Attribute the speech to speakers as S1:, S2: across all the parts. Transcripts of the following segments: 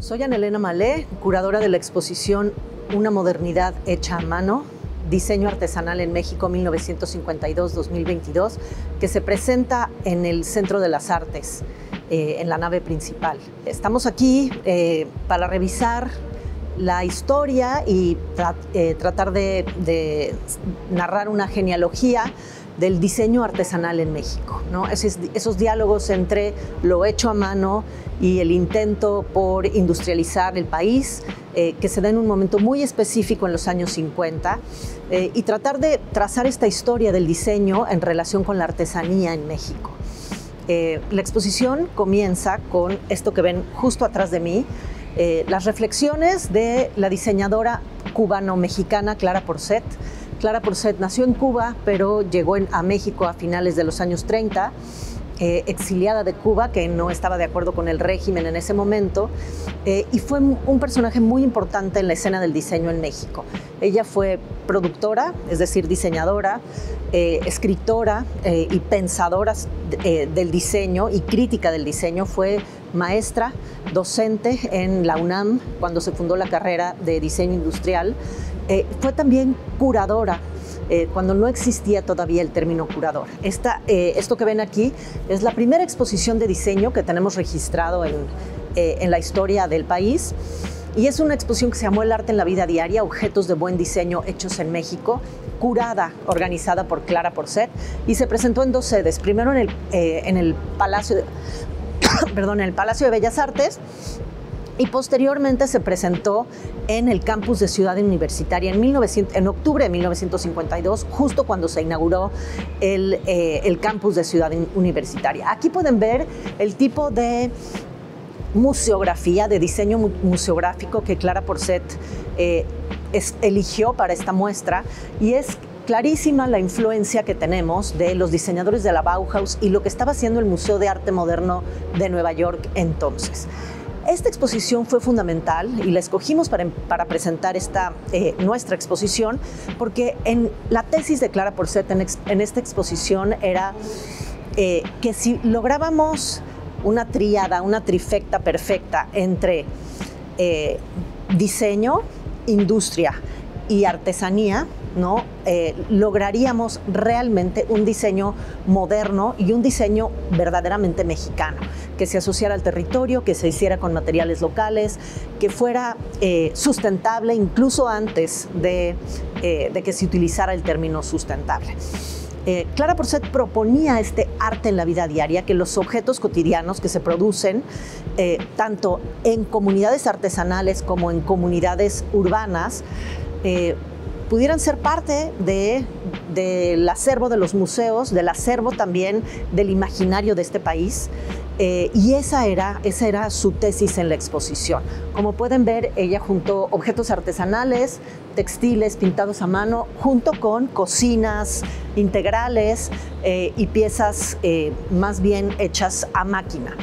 S1: Soy Ana Elena Malé, curadora de la exposición Una modernidad hecha a mano, diseño artesanal en México 1952-2022, que se presenta en el Centro de las Artes, eh, en la nave principal. Estamos aquí eh, para revisar la historia y eh, tratar de narrar una genealogía del diseño artesanal en México. Esos, diálogos entre lo hecho a mano y el intento por industrializar el país, eh, que se da en un momento muy específico en los años 50, eh, y tratar de trazar esta historia del diseño en relación con la artesanía en México. Eh, la exposición comienza con esto que ven justo atrás de mí, las reflexiones de la diseñadora cubano-mexicana Clara Porcet, Clara Porcet nació en Cuba, pero llegó a México a finales de los años 30, eh, exiliada de Cuba, que no estaba de acuerdo con el régimen en ese momento, eh, y fue un personaje muy importante en la escena del diseño en México. Ella fue productora, es decir, diseñadora, eh, escritora y pensadora del diseño y crítica del diseño. Fue maestra, docente en la UNAM cuando se fundó la carrera de diseño industrial eh, fue también curadora eh, cuando no existía todavía el término curador. Eh, esto que ven aquí es la primera exposición de diseño que tenemos registrado en, la historia del país. Y es una exposición que se llamó El arte en la vida diaria, objetos de buen diseño hechos en México, curada, organizada por Clara Porcet, y se presentó en dos sedes. Primero en el, Palacio, perdón, en el Palacio de Bellas Artes y posteriormente se presentó en el campus de Ciudad Universitaria en, 1900, en octubre de 1952, justo cuando se inauguró el, eh, campus de Ciudad Universitaria. Aquí pueden ver el tipo de museografía, de diseño museográfico que Clara Porcet eh, eligió para esta muestra y es clarísima la influencia que tenemos de los diseñadores de la Bauhaus y lo que estaba haciendo el Museo de Arte Moderno de Nueva York entonces. Esta exposición fue fundamental y la escogimos para, presentar esta, eh, nuestra exposición porque en la tesis de Clara Porcet en, en esta exposición era eh, que si lográbamos una tríada, una trifecta perfecta entre eh, diseño, industria y artesanía, ¿no? Eh, lograríamos realmente un diseño moderno y un diseño verdaderamente mexicano, que se asociara al territorio, que se hiciera con materiales locales, que fuera eh, sustentable incluso antes de, eh, de, que se utilizara el término sustentable. Clara Porcet proponía este arte en la vida diaria, que los objetos cotidianos que se producen tanto en comunidades artesanales como en comunidades urbanas pudieran ser parte de, del acervo de los museos, del acervo también del imaginario de este país. Eh, y esa era, esa era su tesis en la exposición. Como pueden ver, ella juntó objetos artesanales, textiles pintados a mano, junto con cocinas integrales eh, y piezas eh, más bien hechas a máquina.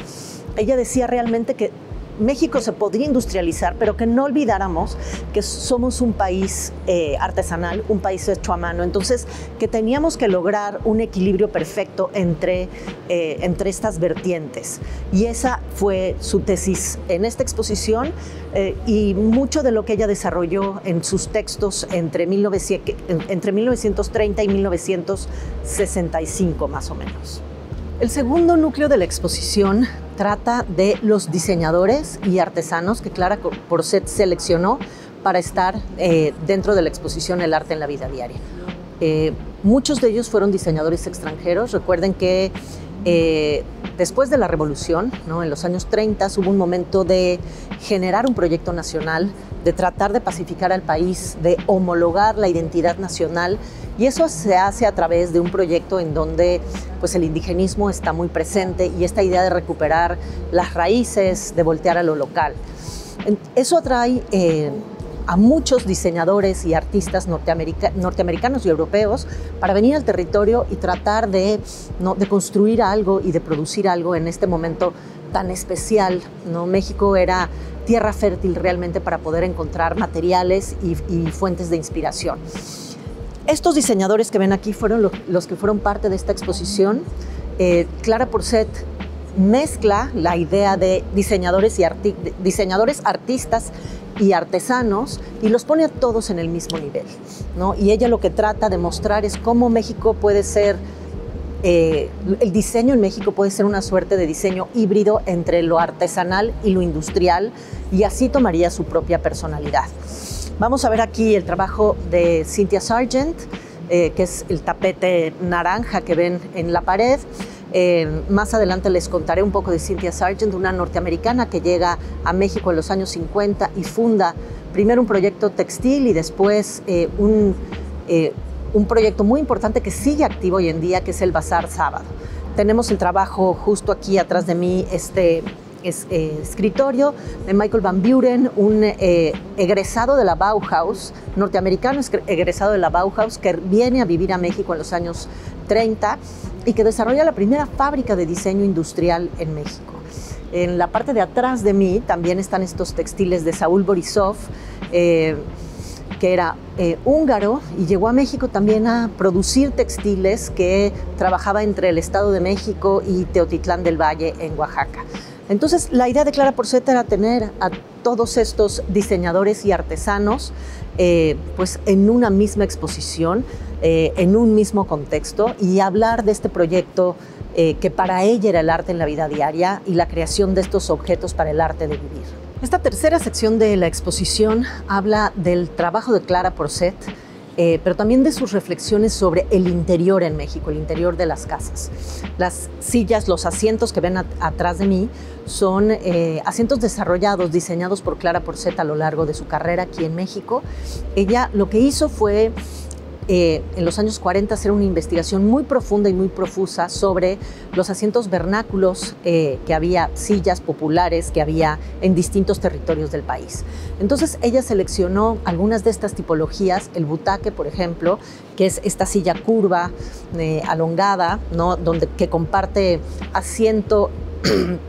S1: Ella decía realmente que México se podría industrializar, pero que no olvidáramos que somos un país eh, artesanal, un país hecho a mano. Entonces, que teníamos que lograr un equilibrio perfecto entre, eh, entre estas vertientes. Y esa fue su tesis en esta exposición eh, y mucho de lo que ella desarrolló en sus textos entre, 1900, entre 1930 y 1965 más o menos. El segundo núcleo de la exposición trata de los diseñadores y artesanos que Clara Porcet seleccionó para estar eh, dentro de la exposición El arte en la vida diaria. Eh, muchos de ellos fueron diseñadores extranjeros. Recuerden que eh, después de la revolución, en los años 30, hubo un momento de generar un proyecto nacional, de tratar de pacificar al país, de homologar la identidad nacional y eso se hace a través de un proyecto en donde pues, el indigenismo está muy presente y esta idea de recuperar las raíces, de voltear a lo local. Eso atrae eh, a muchos diseñadores y artistas norteamerica norteamericanos y europeos para venir al territorio y tratar de, ¿no? de construir algo y de producir algo en este momento tan especial. ¿no? México era tierra fértil realmente para poder encontrar materiales y, fuentes de inspiración. Estos diseñadores que ven aquí fueron lo, los que fueron parte de esta exposición. Eh, Clara Porcet mezcla la idea de diseñadores, y diseñadores artistas y artesanos y los pone a todos en el mismo nivel. ¿no? Y ella lo que trata de mostrar es cómo México puede ser, eh, el diseño en México puede ser una suerte de diseño híbrido entre lo artesanal y lo industrial y así tomaría su propia personalidad. Vamos a ver aquí el trabajo de Cynthia Sargent, eh, que es el tapete naranja que ven en la pared. Eh, más adelante les contaré un poco de Cynthia Sargent, una norteamericana que llega a México en los años 50 y funda primero un proyecto textil y después eh, un, eh, un proyecto muy importante que sigue activo hoy en día, que es el Bazar Sábado. Tenemos el trabajo justo aquí atrás de mí, este escritorio de Michael Van Buren, un egresado de la Bauhaus, norteamericano egresado de la Bauhaus, que viene a vivir a México en los años 30 y que desarrolla la primera fábrica de diseño industrial en México. En la parte de atrás de mí también están estos textiles de Saúl Borisov, eh, que era eh, húngaro y llegó a México también a producir textiles que trabajaba entre el Estado de México y Teotitlán del Valle en Oaxaca. Entonces, la idea de Clara Porcet era tener a todos estos diseñadores y artesanos eh, pues en una misma exposición eh, en un mismo contexto y hablar de este proyecto eh, que para ella era el arte en la vida diaria y la creación de estos objetos para el arte de vivir. Esta tercera sección de la exposición habla del trabajo de Clara Porcet, eh, pero también de sus reflexiones sobre el interior en México, el interior de las casas. Las sillas, los asientos que ven atrás de mí son asientos desarrollados, diseñados por Clara Porcet a lo largo de su carrera aquí en México. Ella lo que hizo fue eh, en los años 40 hacer una investigación muy profunda y muy profusa sobre los asientos vernáculos eh, que había, sillas populares que había en distintos territorios del país. Entonces ella seleccionó algunas de estas tipologías, el butaque, por ejemplo, que es esta silla curva, eh, alongada. Donde, que comparte asiento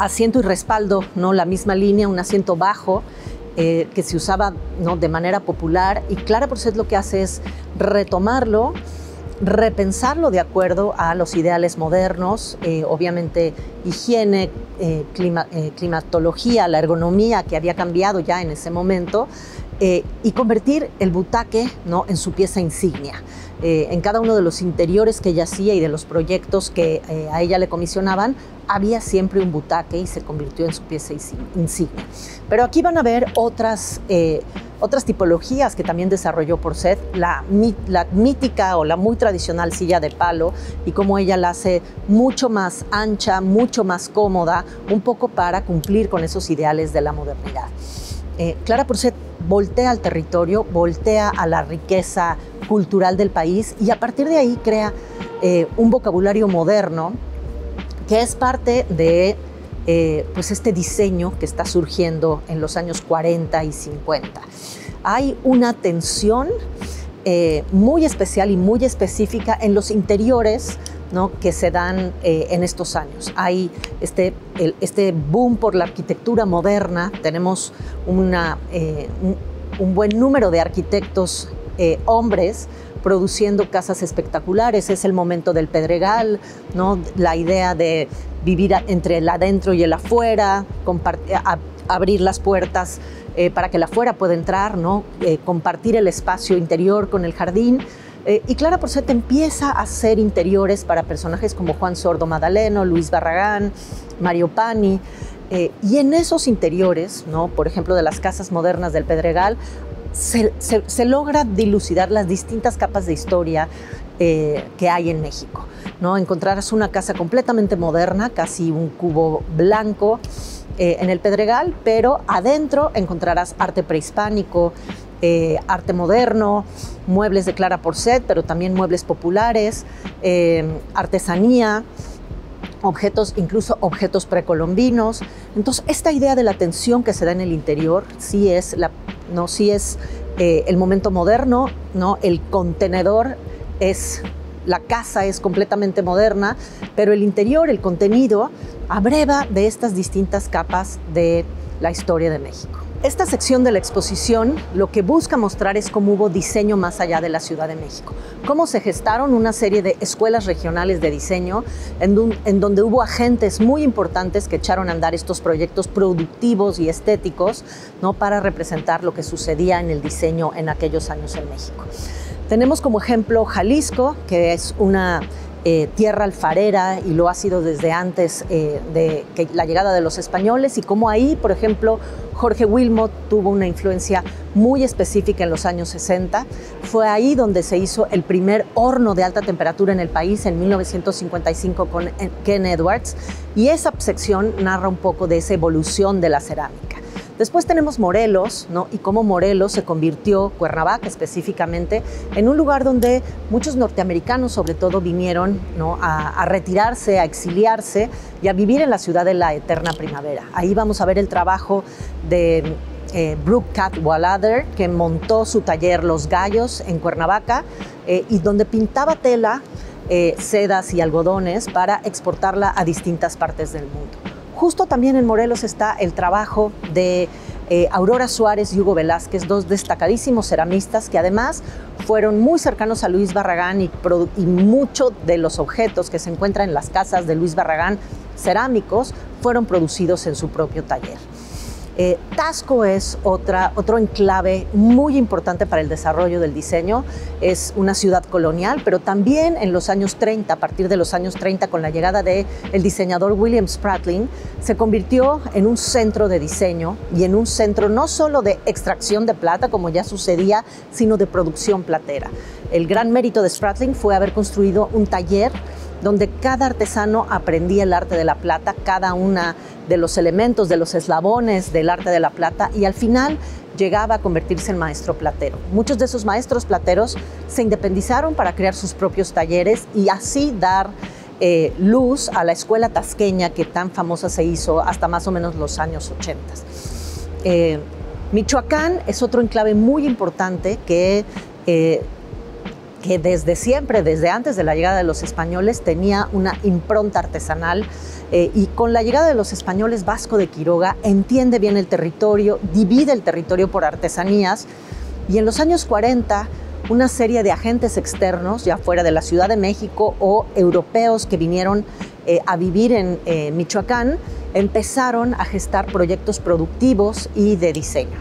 S1: asiento y respaldo, la misma línea, un asiento bajo, eh, que se usaba ¿no? de manera popular y Clara Porcet lo que hace es retomarlo, repensarlo de acuerdo a los ideales modernos, eh, obviamente higiene, eh, climatología, la ergonomía que había cambiado ya en ese momento, y convertir el butaque ¿no? en su pieza insignia. en cada uno de los interiores que ella hacía y de los proyectos que a ella le comisionaban, había siempre un butaque y se convirtió en su pieza insignia. Pero aquí van a ver otras, eh, otras tipologías que también desarrolló por Seth, la, la mítica o la muy tradicional silla de palo y cómo ella la hace mucho más ancha, mucho más cómoda, un poco para cumplir con esos ideales de la modernidad. Eh, Clara Porcet voltea al territorio, voltea a la riqueza cultural del país y a partir de ahí crea eh, un vocabulario moderno que es parte de eh, pues este diseño que está surgiendo en los años 40 y 50. Hay una tensión muy especial y muy específica en los interiores ¿no? que se dan eh, en estos años. Hay este, este boom por la arquitectura moderna, tenemos una, un, buen número de arquitectos hombres produciendo casas espectaculares. Es el momento del Pedregal, ¿no? la idea de vivir entre el adentro y el afuera, abrir las puertas eh, para que el afuera pueda entrar, ¿no? Eh, compartir el espacio interior con el jardín. Eh, y Clara Porcet empieza a hacer interiores para personajes como Juan Sordo Madaleno, Luis Barragán, Mario Pani. y en esos interiores, ¿no? por ejemplo, de las casas modernas del Pedregal, se, logra dilucidar las distintas capas de historia eh, que hay en México. ¿no? Encontrarás una casa completamente moderna, casi un cubo blanco eh, en el Pedregal, pero adentro encontrarás arte prehispánico, eh, arte moderno, muebles de Clara Porcet, pero también muebles populares, artesanía, objetos, incluso objetos precolombinos. Entonces, esta idea de la tensión que se da en el interior sí es, la, no, es eh, el momento moderno, ¿no? el contenedor es, la casa es completamente moderna, pero el interior, el contenido, abreva de estas distintas capas de la historia de México. Esta sección de la exposición lo que busca mostrar es cómo hubo diseño más allá de la Ciudad de México, cómo se gestaron una serie de escuelas regionales de diseño en, donde hubo agentes muy importantes que echaron a andar estos proyectos productivos y estéticos ¿no? para representar lo que sucedía en el diseño en aquellos años en México. Tenemos como ejemplo Jalisco, que es una eh, tierra alfarera y lo ha sido desde antes eh, de la llegada de los españoles y como ahí, por ejemplo, Jorge Wilmot tuvo una influencia muy específica en los años 60. Fue ahí donde se hizo el primer horno de alta temperatura en el país en 1955 con Ken Edwards y esa sección narra un poco de esa evolución de la cerámica. Después tenemos Morelos, ¿no? Y cómo Morelos se convirtió, Cuernavaca específicamente, en un lugar donde muchos norteamericanos sobre todo vinieron a, retirarse, a exiliarse y a vivir en la ciudad de la eterna primavera. Ahí vamos a ver el trabajo de eh, Brooke Cadwallader, que montó su taller Los Gallos en Cuernavaca eh, y donde pintaba tela, eh, sedas y algodones para exportarla a distintas partes del mundo. Justo también en Morelos está el trabajo de eh, Aurora Suárez y Hugo Velázquez, dos destacadísimos ceramistas que además fueron muy cercanos a Luis Barragán y, y muchos de los objetos que se encuentran en las casas de Luis Barragán cerámicos fueron producidos en su propio taller. Eh, Tasco es otra, otro enclave muy importante para el desarrollo del diseño. Es una ciudad colonial, pero también en los años 30, a partir de los años 30, con la llegada del el diseñador William Spratling, se convirtió en un centro de diseño y en un centro no solo de extracción de plata, como ya sucedía, sino de producción platera. El gran mérito de Spratling fue haber construido un taller donde cada artesano aprendía el arte de la plata, cada una de los elementos, de los eslabones del arte de la plata y al final llegaba a convertirse en maestro platero. Muchos de esos maestros plateros se independizaron para crear sus propios talleres y así dar eh, luz a la escuela tasqueña que tan famosa se hizo hasta más o menos los años 80. Eh, Michoacán es otro enclave muy importante que eh, que desde siempre, desde antes de la llegada de los españoles, tenía una impronta artesanal eh, y con la llegada de los españoles, Vasco de Quiroga entiende bien el territorio, divide el territorio por artesanías y en los años 40 una serie de agentes externos, ya fuera de la Ciudad de México o europeos que vinieron eh, a vivir en eh, Michoacán, empezaron a gestar proyectos productivos y de diseño.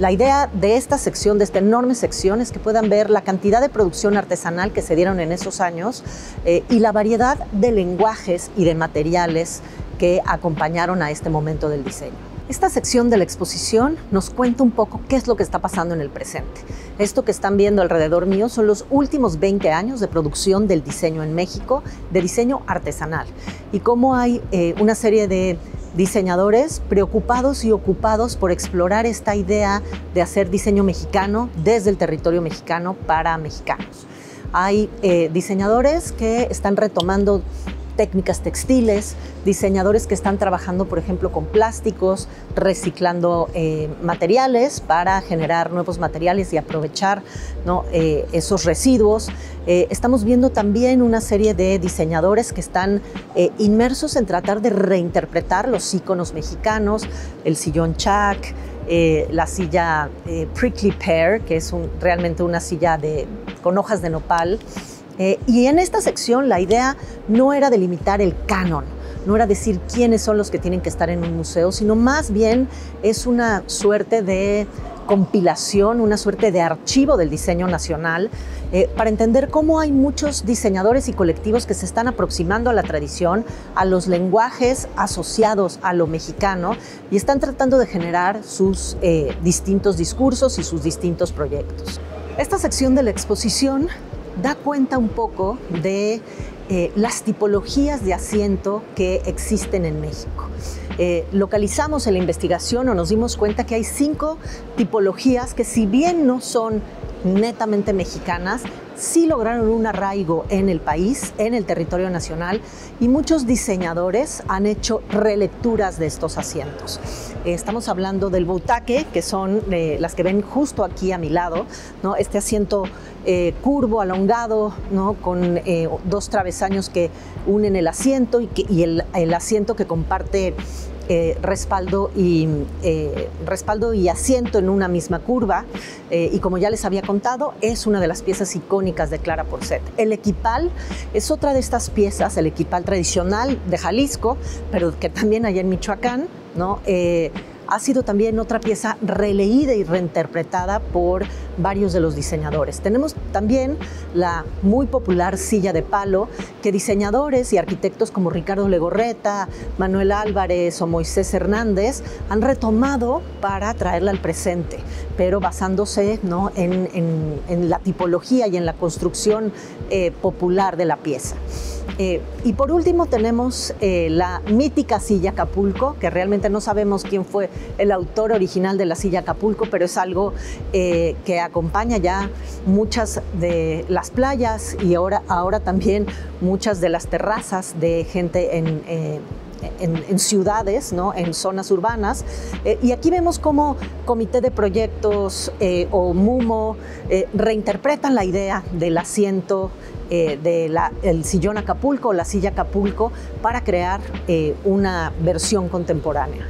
S1: La idea de esta sección, de esta enorme sección, es que puedan ver la cantidad de producción artesanal que se dieron en esos años eh, y la variedad de lenguajes y de materiales que acompañaron a este momento del diseño. Esta sección de la exposición nos cuenta un poco qué es lo que está pasando en el presente. Esto que están viendo alrededor mío son los últimos 20 años de producción del diseño en México, de diseño artesanal, y cómo hay eh, una serie de diseñadores preocupados y ocupados por explorar esta idea de hacer diseño mexicano desde el territorio mexicano para mexicanos. Hay eh, diseñadores que están retomando técnicas textiles, diseñadores que están trabajando, por ejemplo, con plásticos, reciclando eh, materiales para generar nuevos materiales y aprovechar eh, esos residuos. Eh, estamos viendo también una serie de diseñadores que están inmersos en tratar de reinterpretar los íconos mexicanos, el sillón chac, la silla prickly pear, que es realmente una silla de, con hojas de nopal, eh, y en esta sección la idea no era delimitar el canon, no era decir quiénes son los que tienen que estar en un museo, sino más bien es una suerte de compilación, una suerte de archivo del diseño nacional, eh, para entender cómo hay muchos diseñadores y colectivos que se están aproximando a la tradición, a los lenguajes asociados a lo mexicano y están tratando de generar sus eh, distintos discursos y sus distintos proyectos. Esta sección de la exposición da cuenta un poco de eh, las tipologías de asiento que existen en México. Eh, localizamos en la investigación o nos dimos cuenta que hay cinco tipologías que si bien no son netamente mexicanas, sí lograron un arraigo en el país, en el territorio nacional, y muchos diseñadores han hecho relecturas de estos asientos. Eh, estamos hablando del butaque, que son eh, las que ven justo aquí a mi lado, ¿no? este asiento eh, curvo, alongado, ¿no? con dos travesaños que unen el asiento y, el, asiento que comparte eh, respaldo, y, eh, respaldo y asiento en una misma curva. y como ya les había contado, es una de las piezas icónicas de Clara Porcet. El equipal es otra de estas piezas, el equipal tradicional de Jalisco, pero que también hay en Michoacán, ¿no? ha sido también otra pieza releída y reinterpretada por varios de los diseñadores. Tenemos también la muy popular silla de palo que diseñadores y arquitectos como Ricardo Legorreta, Manuel Álvarez o Moisés Hernández han retomado para traerla al presente, pero basándose ¿no? en, la tipología y en la construcción eh, popular de la pieza. Eh, y por último tenemos eh, la mítica silla Acapulco, que realmente no sabemos quién fue el autor original de la silla Acapulco, pero es algo eh, que acompaña ya muchas de las playas y ahora, ahora también muchas de las terrazas de gente en, en, ciudades, ¿no? en zonas urbanas. y aquí vemos cómo Comité de Proyectos o MUMO reinterpretan la idea del asiento eh, del sillón Acapulco o la silla Acapulco para crear eh, una versión contemporánea.